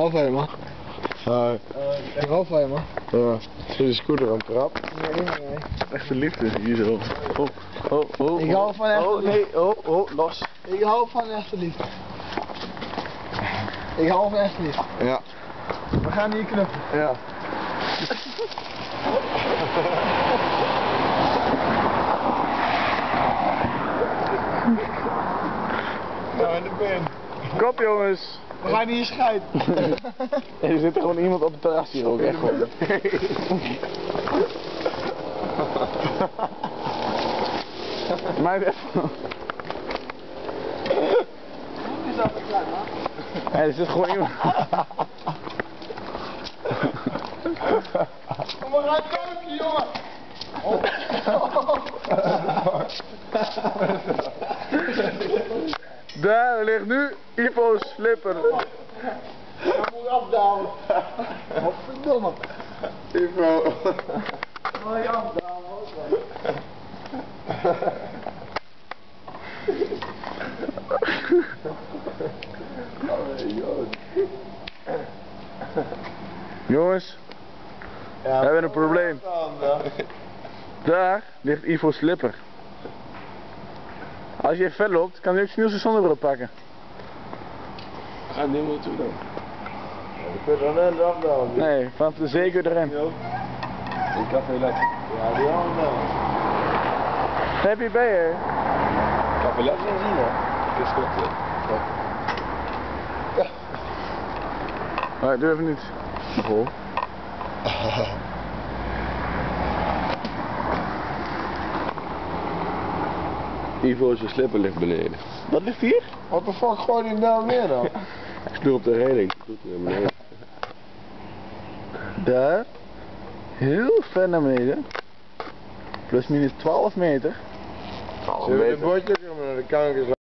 hou van je man. Uh, Ik hou van je man. ja, is de scooter aan trap. Nee, nee, nee. Echte liefde hier zo. Oh, oh, oh. Ik hou van echte Oh, nee, oh, oh, los. Ik hou van echte liefde. Ik hou van echte liefde. Ja, We gaan hier knuffelen. ja. Nou, in de bin. Kop jongens. We gaan hier scheiden. er zit er gewoon iemand op het terras hier ook echt gewoon. Mij even. is dat klein man. Er zit gewoon iemand. Kom maar uit kijken jongen. Daar ligt nu Ivo's slipper. Hij moet afdalen. Wat verdomme. Ivo. Mooi afdalen. hoor. Jongens, we hebben een probleem. Daar ligt Ivo's slipper. Als je even verder loopt, kan hij ook zijn zonnebril pakken. Ga niet meer toe dan. Je kunt er net afdalen. Nee, vanaf de zee kun je erin. Ik café lekker. Ja, die allemaal. Heb je bij je? Café lekker zien hè. Het is goed. Maar doe even niet. Oh. Ivo zijn slipper ligt beneden. Wat ligt hier? Wat de fuck gooi je nou weer dan? Ik sloeg op de reling. Goed naar beneden. Daar. Heel ver naar beneden. Plus minus 12 meter. Al Zullen we een bordje doen naar de kankers?